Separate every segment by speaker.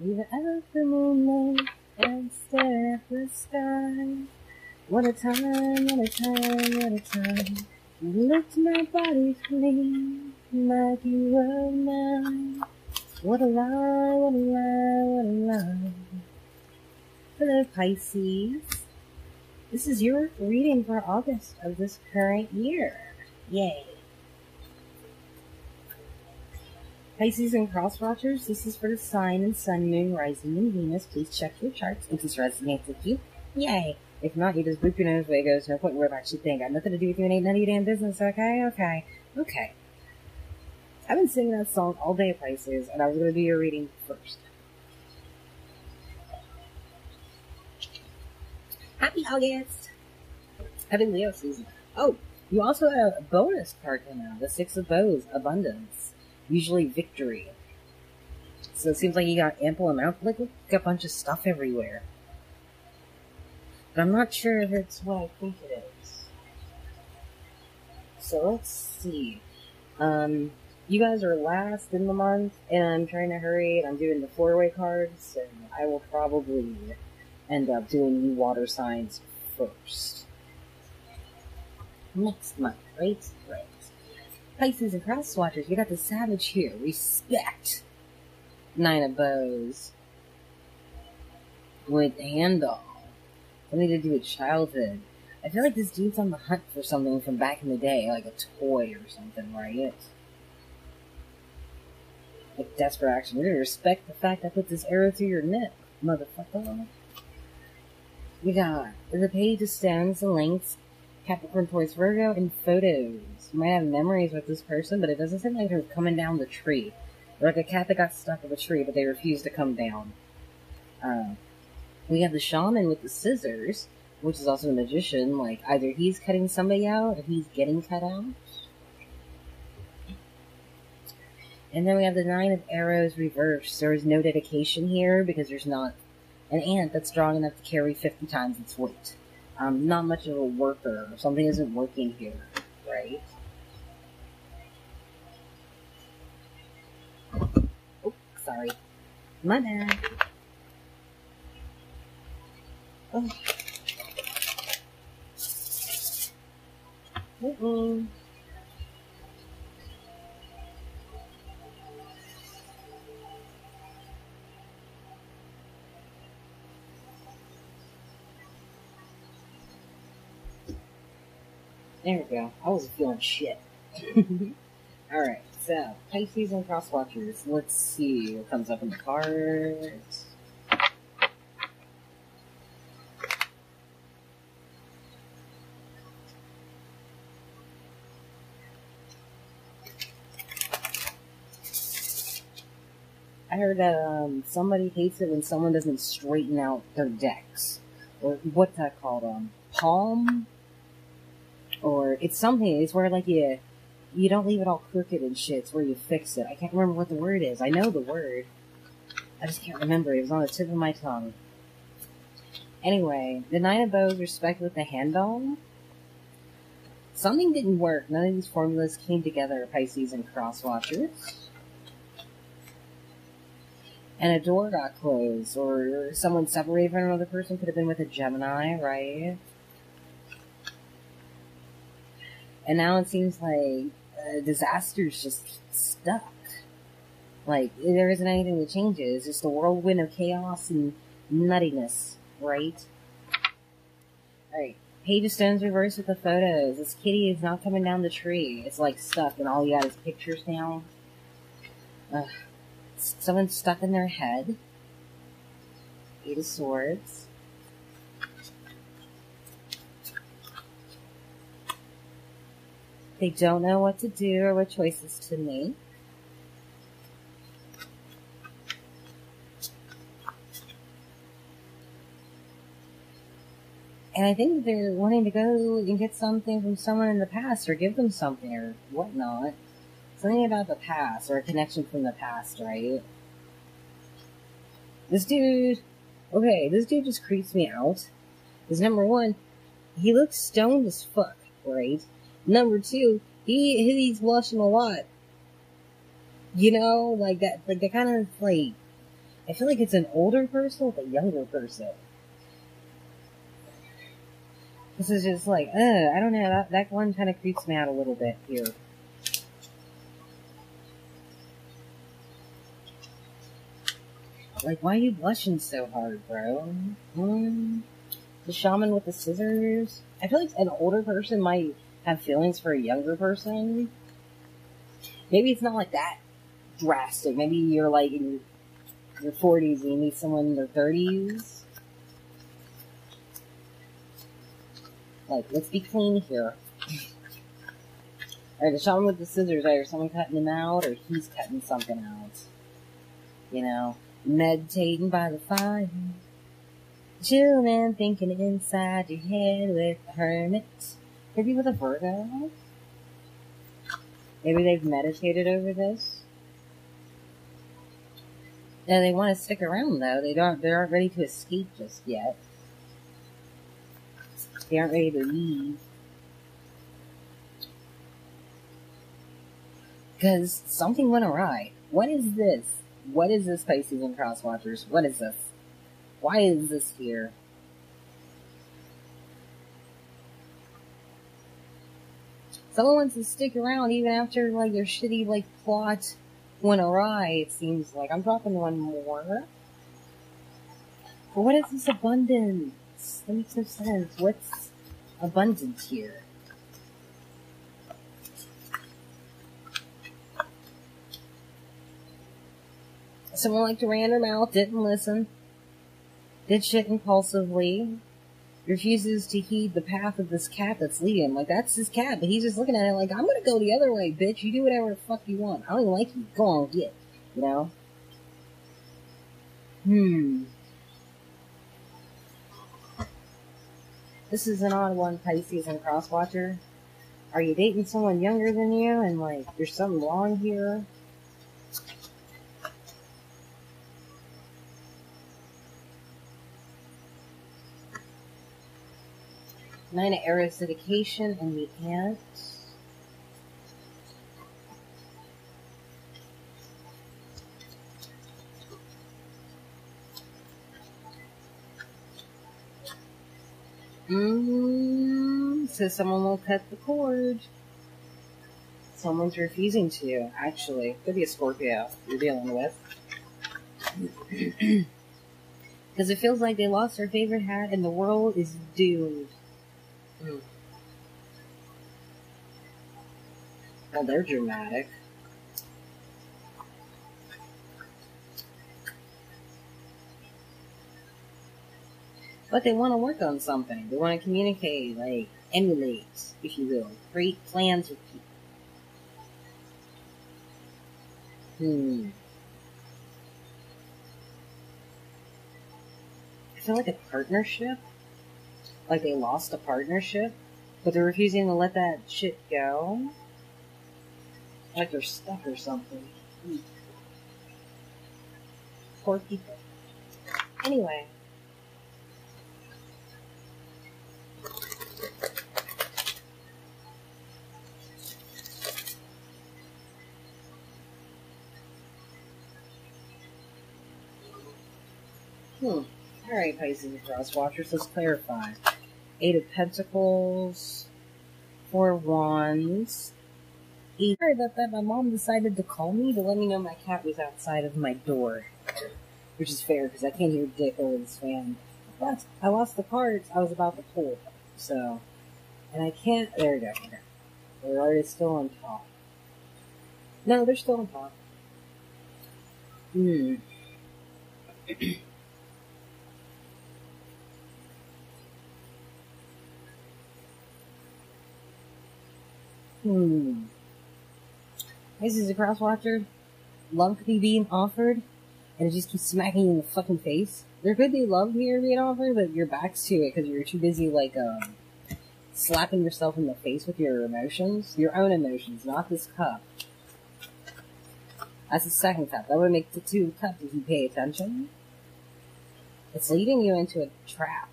Speaker 1: Leave it out the moonlight and stare at the sky. What a time, what a time, what a time. You lift my body clean like you were mine. What a lie, what a lie, what a lie. Hello, Pisces. This is your reading for August of this current year. Yay. Pisces and cross watchers, this is for the sign and sun, moon, rising, and Venus. Please check your charts if this resonates with you. Yay. If not, you just boop your nose away It goes, to no point worrying about think. I got nothing to do with you and ain't none of your damn business, okay? Okay. Okay. I've been singing that song all day, Pisces, and I was gonna do your reading first. Happy August! Happy Leo season. Oh, you also have a bonus card out, the Six of Bows, Abundance. Usually victory. So it seems like you got ample amount, like, look, a bunch of stuff everywhere. But I'm not sure if it's what I think it is. So let's see. Um, you guys are last in the month, and I'm trying to hurry, and I'm doing the four-way cards, and I will probably end up doing you water signs first. Next month, right? Right. Pisces and Cross Watchers, you got the Savage here. Respect. Nine of Bows. With Handle. Something to do with childhood. I feel like this dude's on the hunt for something from back in the day, like a toy or something, right? Like desperate action. We're gonna respect the fact I put this arrow through your neck, motherfucker. We got the page of stones, the links, Capricorn Taurus Virgo, and photos. You might have memories with this person, but it doesn't seem like they're coming down the tree. They're like a cat that got stuck in a tree, but they refuse to come down. Uh, we have the shaman with the scissors, which is also a magician. Like either he's cutting somebody out or he's getting cut out. And then we have the nine of arrows reversed. There is no dedication here because there's not an ant that's strong enough to carry 50 times its weight. Um, not much of a worker. Something isn't working here, right? Oh, sorry. My bad. Oh. Mm-mm. There we go. I wasn't feeling shit. Alright, so, Pisces and Cross Watchers. Let's see what comes up in the cards. I heard that um, somebody hates it when someone doesn't straighten out their decks. Or what's that called? Um, palm? Or it's something, it's where like you, you don't leave it all crooked and shit, it's where you fix it. I can't remember what the word is. I know the word. I just can't remember. It was on the tip of my tongue. Anyway, the Nine of Bows respect with the handle. Something didn't work. None of these formulas came together, Pisces and Cross Watchers and a door got closed, or someone separated from another person, could have been with a Gemini, right? And now it seems like uh, disaster's just stuck. Like, there isn't anything that changes, it's just a whirlwind of chaos and nuttiness, right? Alright, Page of Stones reversed with the photos. This kitty is not coming down the tree. It's like stuck, and all you got is pictures now. Ugh someone stuck in their head. Eight of Swords. They don't know what to do or what choices to make. And I think they're wanting to go and get something from someone in the past or give them something or whatnot. Something about the past, or a connection from the past, right? This dude, okay, this dude just creeps me out. Because number one, he looks stoned as fuck, right? Number two, he he's blushing a lot. You know, like that, like that kind of like, I feel like it's an older person with a younger person. This is just like, uh, I don't know, that, that one kind of creeps me out a little bit here. Like, why are you blushing so hard, bro? Mm, the shaman with the scissors? I feel like an older person might have feelings for a younger person. Maybe it's not like that drastic. Maybe you're like in your 40s and you meet someone in their 30s. Like, let's be clean here. Alright, the shaman with the scissors, either someone cutting him out or he's cutting something out. You know, meditating by the fire. Chilling, thinking inside your head with a hermit. Maybe with a Virgo? Maybe they've meditated over this? Yeah, they want to stick around though. They don't, they aren't ready to escape just yet. They aren't ready to leave. Because something went awry. What is this? What is this, Pisces and Crosswatchers? What is this? Why is this here? Someone wants to stick around even after like their shitty like plot went awry, it seems like. I'm dropping one more. But what is this abundance? That makes no sense. What's abundance here? Someone like to ran her mouth, didn't listen, did shit impulsively, refuses to heed the path of this cat that's leading him. Like, that's his cat, but he's just looking at it like, I'm gonna go the other way, bitch. You do whatever the fuck you want. I don't even like you. Go on, get. You know? Hmm. This is an odd one, Pisces and Crosswatcher. Are you dating someone younger than you and like, there's something wrong here? Nine of Acidification and the Ant. Mmm, so someone will cut the cord. Someone's refusing to, actually. Could be a Scorpio you're dealing with. Because it feels like they lost their favorite hat and the world is doomed. Mm. Well, they're dramatic. But they want to work on something. They want to communicate, like, emulate, if you will. Create plans with people. Hmm. I feel like a partnership like they lost a partnership, but they're refusing to let that shit go. Like they're stuck or something. Poor people. Anyway. Hmm. Alright, Pisces and Cross Watchers, let's clarify. Eight of Pentacles, Four Wands. Sorry about that. My mom decided to call me to let me know my cat was outside of my door. Which is fair, because I can't hear dick over this fan. But I lost the cards I was about to pull. So, and I can't, there we go. They're already still on top. No, they're still on top. Hmm. Hmm. This is a crosswatcher. Love could be being offered, and it just keeps smacking you in the fucking face. There could be love here being offered, but your back's to it because you're too busy, like, um, slapping yourself in the face with your emotions. Your own emotions, not this cup. That's the second cup. That would make the two cups if you pay attention. It's leading you into a trap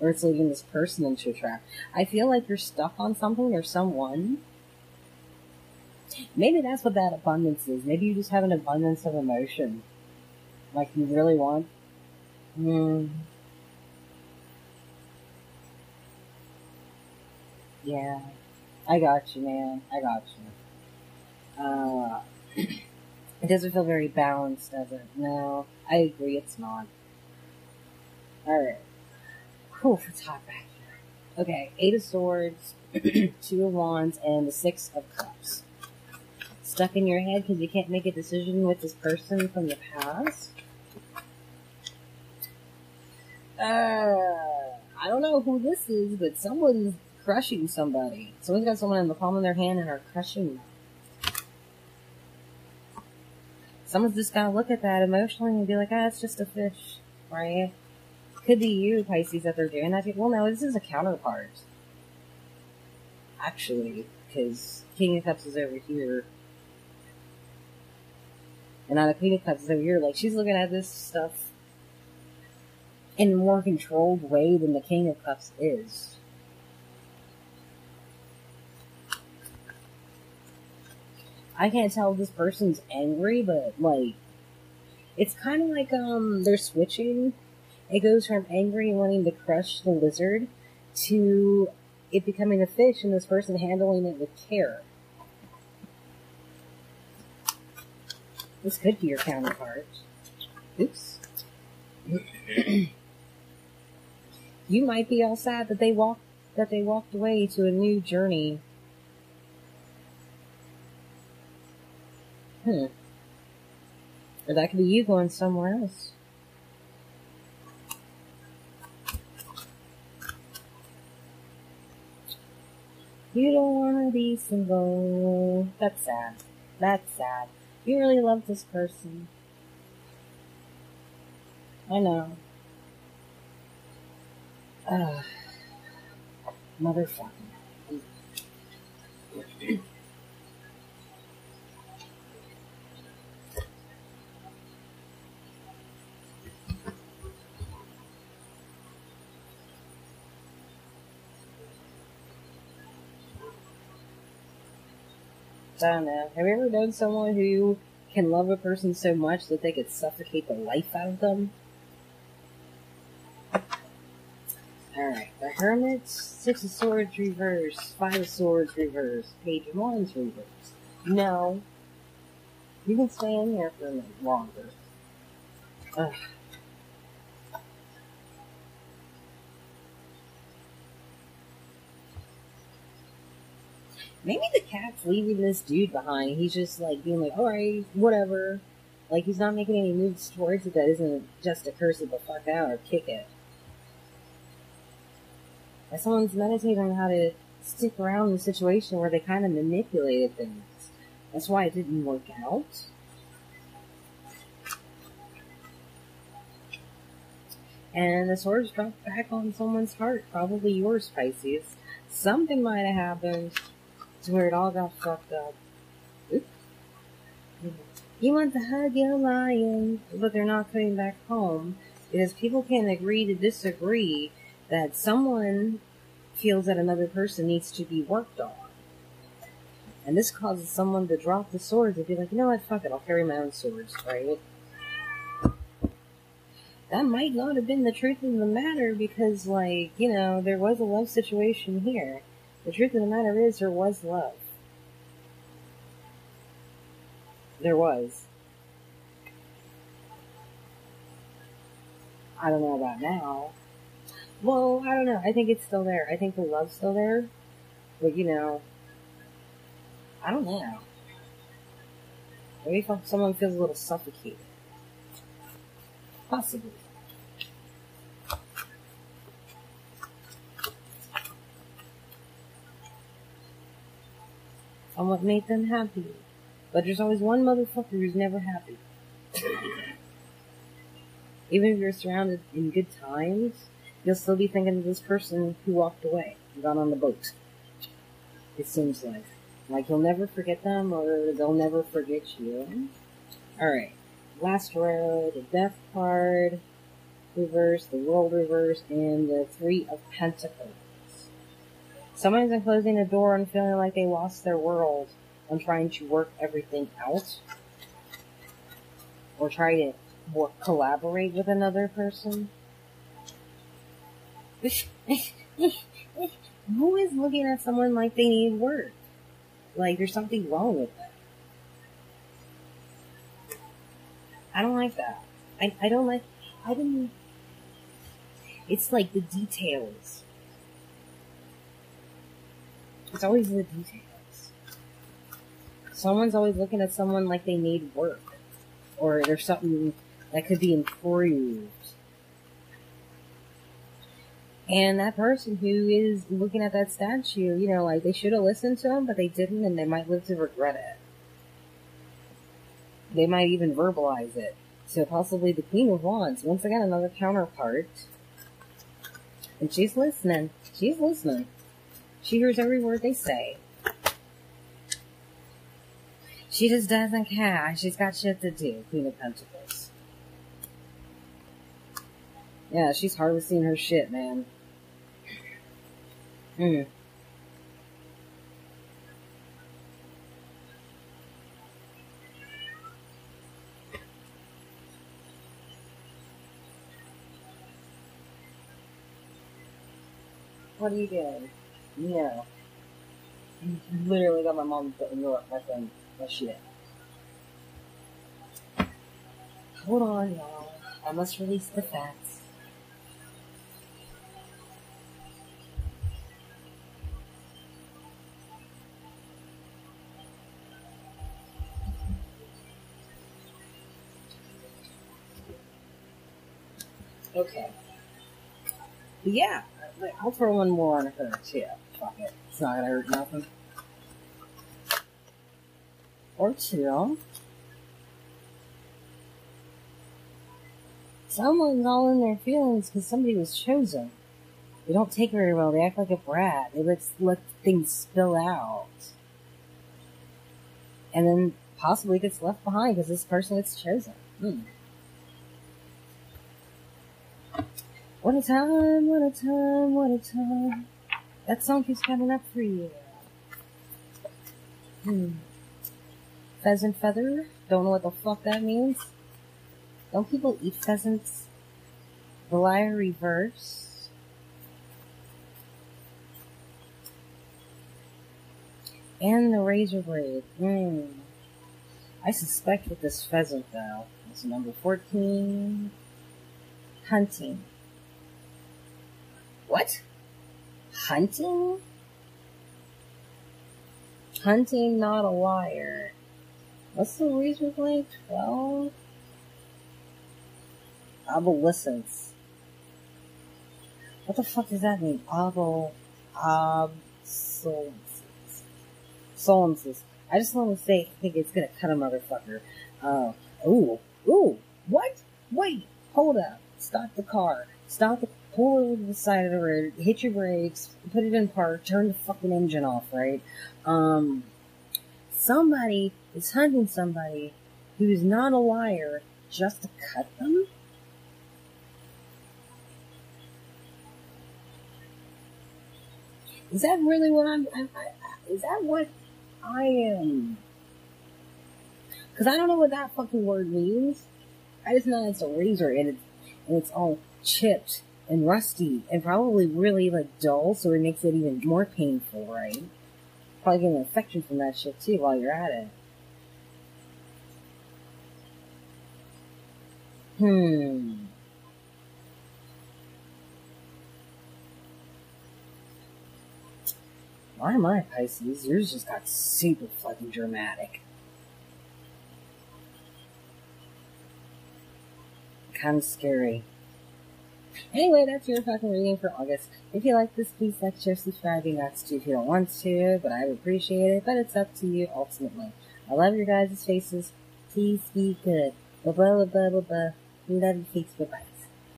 Speaker 1: or it's leading this person into a trap. I feel like you're stuck on something or someone. Maybe that's what that abundance is. Maybe you just have an abundance of emotion. Like you really want. Hmm. Yeah. I got you, man. I got you. Uh, it doesn't feel very balanced, does it? No, I agree, it's not. Alright. Whew, it's hot back here. Okay, Eight of Swords, Two of Wands, and the Six of Cups. Stuck in your head because you can't make a decision with this person from the past? Uh, I don't know who this is, but someone's crushing somebody. Someone's got someone in the palm of their hand and are crushing them. Someone's just gotta look at that emotionally and be like, ah, it's just a fish, right? Could be you, Pisces, that they're doing that to. Well, no, this is a counterpart. Actually, because King of Cups is over here. And now the Queen of Cups is over here. Like, she's looking at this stuff in a more controlled way than the King of Cups is. I can't tell if this person's angry, but like, it's kind of like um they're switching. It goes from angry and wanting to crush the lizard to it becoming a fish and this person handling it with care. This could be your counterpart. Oops. you might be all sad that they walked that they walked away to a new journey Hmm. Or that could be you going somewhere else. You don't want to be single. That's sad. That's sad. You really love this person. I know. Ugh. Motherfucker. I don't know. Have you ever known someone who can love a person so much that they could suffocate the life out of them? Alright, the Hermit, Six of Swords reverse, Five of Swords reverse, Page of Wands reverse. No. You can stay in there for a minute longer. Ugh. Maybe the cat's leaving this dude behind. He's just like being like, alright, whatever. Like he's not making any moves towards it that isn't just to curse it the fuck out or kick it. And someone's meditating on how to stick around in a situation where they kind of manipulated things. That's why it didn't work out. And the swords dropped back on someone's heart, probably yours, Pisces. Something might have happened where it all got fucked up. You want to hug your lion, but they're not coming back home because people can't agree to disagree that someone feels that another person needs to be worked on. And this causes someone to drop the swords and be like, you know what, fuck it, I'll carry my own swords, right? That might not have been the truth of the matter because, like, you know, there was a love situation here. The truth of the matter is, there was love. There was. I don't know about now. Well, I don't know. I think it's still there. I think the love's still there. But, you know, I don't know. Maybe someone feels a little suffocated. Possibly. On what made them happy. But there's always one motherfucker who's never happy. Even if you're surrounded in good times, you'll still be thinking of this person who walked away and got on the boat. It seems like. Like you'll never forget them or they'll never forget you. Alright. Last row, the death card, reverse, the world reverse, and the three of pentacles. Someone's closing a door and feeling like they lost their world. on trying to work everything out or try to work, collaborate with another person. Who is looking at someone like they need work? Like there's something wrong with them. I don't like that. I, I don't like, I didn't, it's like the details. It's always the details. Someone's always looking at someone like they need work. Or there's something that could be improved. And that person who is looking at that statue, you know, like they should have listened to him, but they didn't, and they might live to regret it. They might even verbalize it. So possibly the Queen of Wands, once again, another counterpart. And she's listening. She's listening. She hears every word they say. She just doesn't care. She's got shit to do, Queen of Pentacles. Yeah, she's harvesting her shit, man. Hmm. What are you doing? No. You literally got my mom putting your my phone, my shit. Hold on, y'all. I must release the facts. Okay. Yeah, I'll throw one more on her too. It's not gonna hurt nothing. Or two. Someone's all in their feelings because somebody was chosen. They don't take very well. They act like a brat. They let let things spill out, and then possibly gets left behind because this person gets chosen. Hmm. What a time, what a time, what a time. That song keeps coming up for you. Hmm. Pheasant feather? Don't know what the fuck that means. Don't people eat pheasants? The liar reverse. And the razor blade. Hmm. I suspect with this pheasant though. It's number 14. Hunting. What? Hunting? Hunting, not a liar. What's the reason blank? 12? Obsolescence. What the fuck does that mean? Obol, obsolescence. I just want to say, I think it's gonna cut a motherfucker. Uh, ooh, ooh, what? Wait, hold up. Stop the car. Stop the pull over to the side of the road, hit your brakes, put it in park, turn the fucking engine off, right? Um, somebody is hunting somebody who is not a liar just to cut them? Is that really what I'm, I'm I, is that what I am? Cause I don't know what that fucking word means. I just know it's a razor and it's, and it's all chipped and rusty and probably really like dull, so it makes it even more painful, right? Probably get an infection from that shit too while you're at it. Hmm. Why am I Pisces? Yours just got super fucking dramatic. Kind of scary. Anyway, that's your fucking reading for August. If you like this, please like, share, subscribe. You got to if you don't want to, but I would appreciate it. But it's up to you ultimately. I love your guys' faces. Please be good. Blah blah blah blah blah. Love you, face. Bye bye.